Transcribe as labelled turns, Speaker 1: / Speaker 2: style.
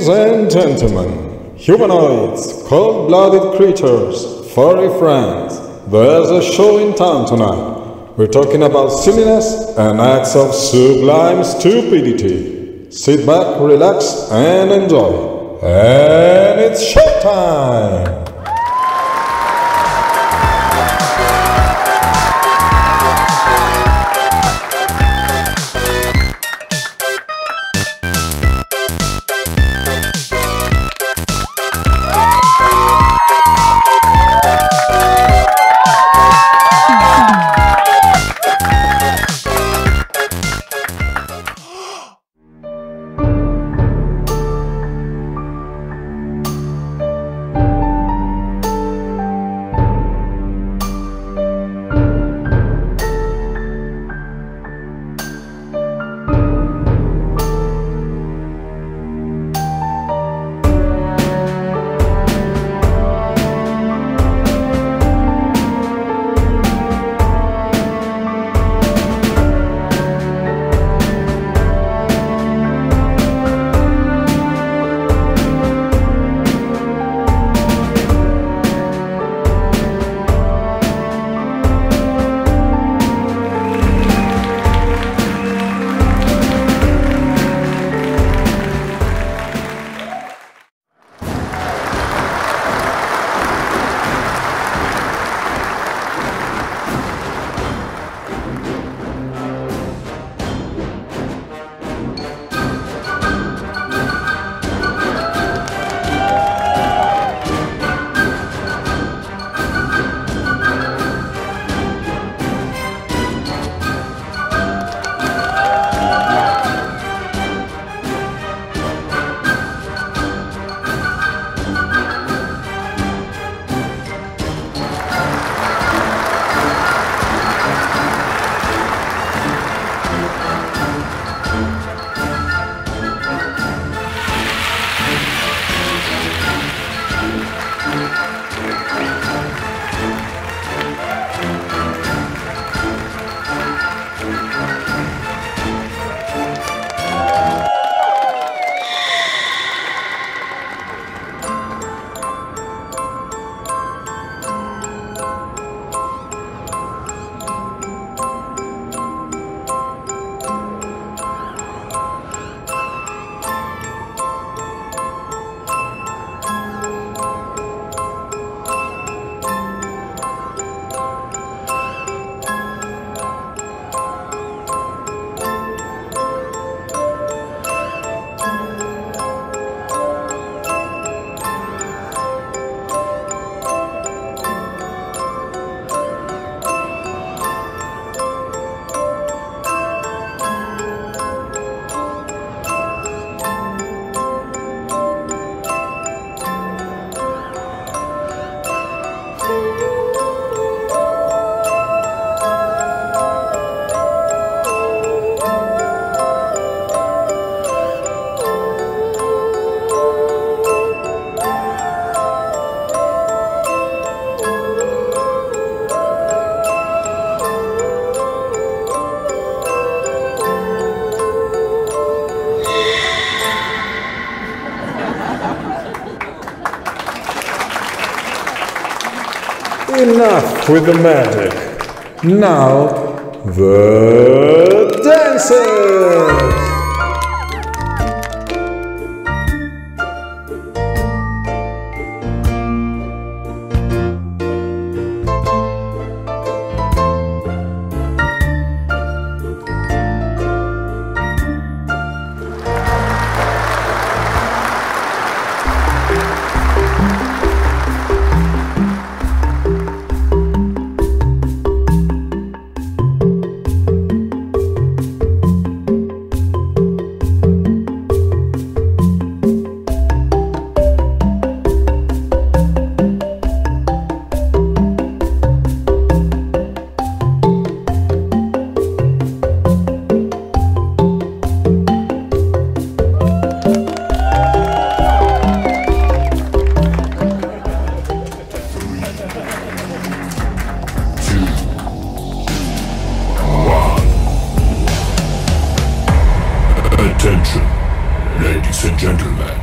Speaker 1: Ladies and gentlemen, humanoids, cold blooded creatures, furry friends, there's a show in town tonight. We're talking about silliness and acts of sublime stupidity. Sit back, relax, and enjoy. And it's showtime! Enough with the magic. Now, the dancers!
Speaker 2: Attention. Ladies and gentlemen,